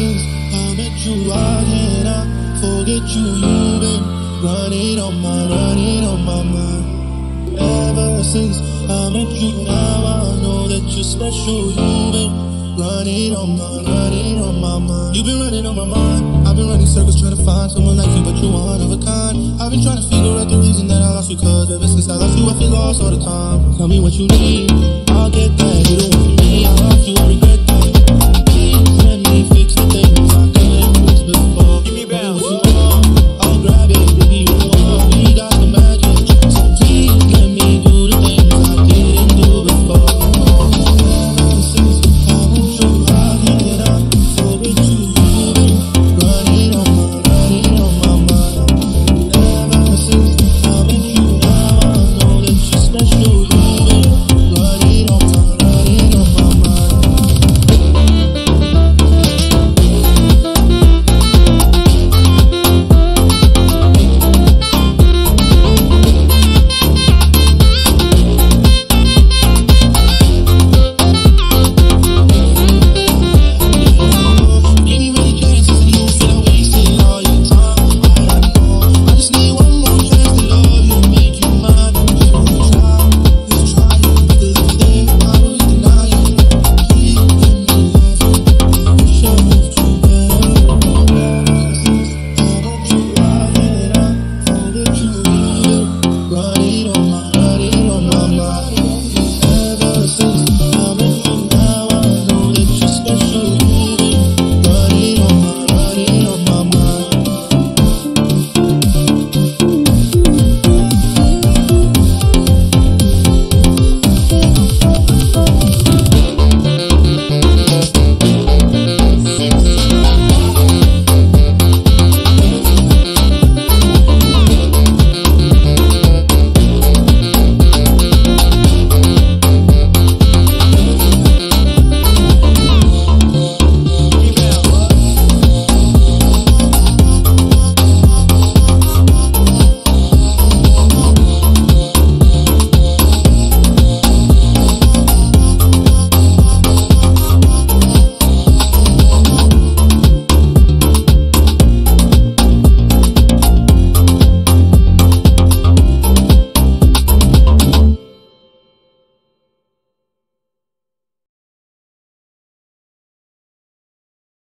since I met you, I cannot forget you. You've been running on my, running on my mind. Ever since I met you, now I know that you're special. You've been running on my, running on my mind. You've been running on my mind. I've been running circles trying to find someone like you, but you're one of a kind. I've been trying to figure out the reason that I lost you, cause ever since I lost you, I feel lost all the time. Tell me what you need. I'll get that.